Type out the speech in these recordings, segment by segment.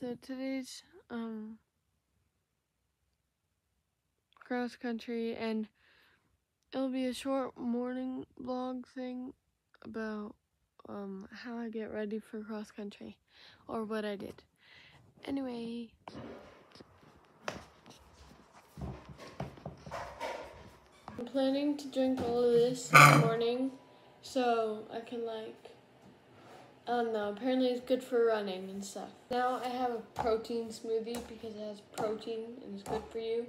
so today's um cross country and it'll be a short morning vlog thing about um how I get ready for cross country or what I did. Anyway, I'm planning to drink all of this this morning so I can like Um, I don't know, apparently it's good for running and stuff. Now I have a protein smoothie because it has protein and it's good for you.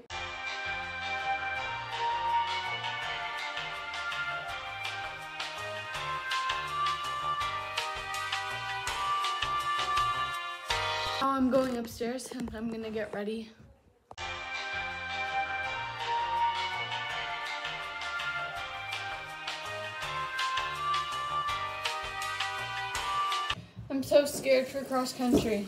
Now I'm going upstairs and I'm gonna get ready. So scared for cross country.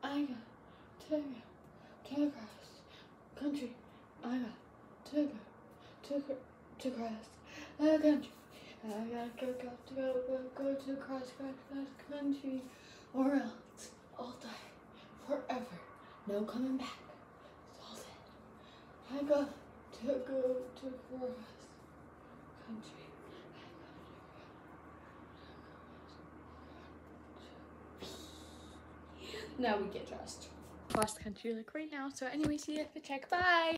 I got to go to cross country. I got to go to to cross the country. I got to go to go go go to cross cross country, or else I'll die forever. No coming back. I got to go to cross country. Now we get dressed. Cross country like right now. So anyway, see you at the check. Bye.